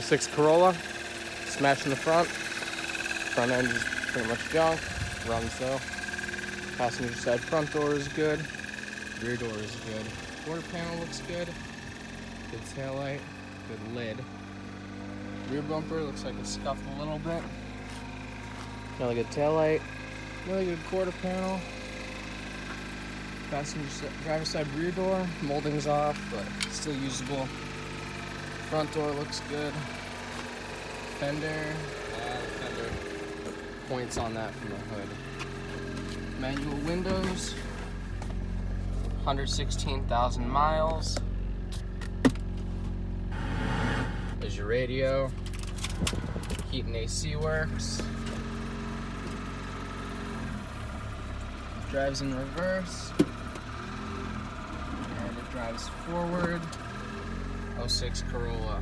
06 Corolla. Smash in the front. Front end is pretty much junk. Runs though. Passenger side front door is good. Rear door is good. Quarter panel looks good. Good tail light. Good lid. Rear bumper looks like it's scuffed a little bit. Really good tail light. Really good quarter panel. Passenger driver side rear door. Molding's off, but still usable. Front door looks good. Fender. Fender points on that from the hood. Manual windows. 116,000 miles. There's your radio. Heat and AC works. Drives in reverse. And it drives forward. 06 Corolla.